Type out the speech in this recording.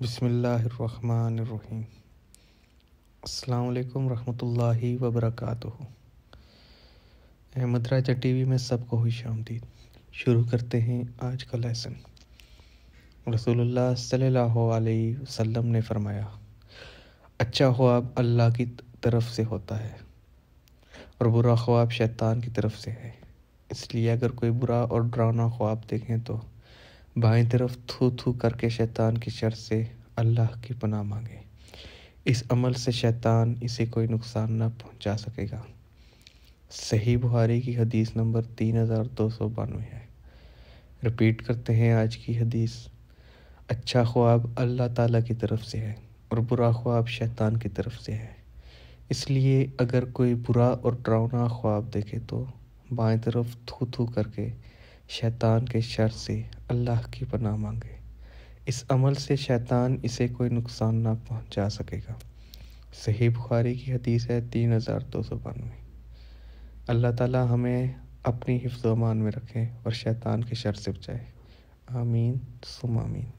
बिसमीम अल्लाम रहमतुल्लाहि व बरकातुहू अहमद राजा टीवी में सबको खुश आमदीद। शुरू करते हैं आज का लेसन रसूलुल्लाह सल्लल्लाहु ने फरमाया अच्छा ख्वाब अल्लाह की तरफ़ से होता है और बुरा ख्वाब शैतान की तरफ़ से है। इसलिए अगर कोई बुरा और डरावना ख्वाब देखें तो बाएँ तरफ़ थू थू करके शैतान की शर से अल्लाह की पनाह मांगे। इस अमल से शैतान इसे कोई नुकसान न पहुँचा सकेगा। सही बुहारी की हदीस नंबर तीन हज़ार दो सौ बानवे है। रिपीट करते हैं आज की हदीस। अच्छा ख्वाब अल्लाह ताला की तरफ़ से है और बुरा ख्वाब शैतान की तरफ़ से है। इसलिए अगर कोई बुरा और डरावना ख्वाब देखे तो बाएँ तरफ़ थू थू करके शैतान के शर से अल्लाह की पनाह मांगे। इस अमल से शैतान इसे कोई नुकसान ना पहुँचा सकेगा। सही बुखारी की हदीस है तीन हज़ार दो सौ बानवे। अल्लाह ताला हमें अपनी हिफ्ज़ अमान में रखें और शैतान के शर से बचाए। आमीन सुम आमीन।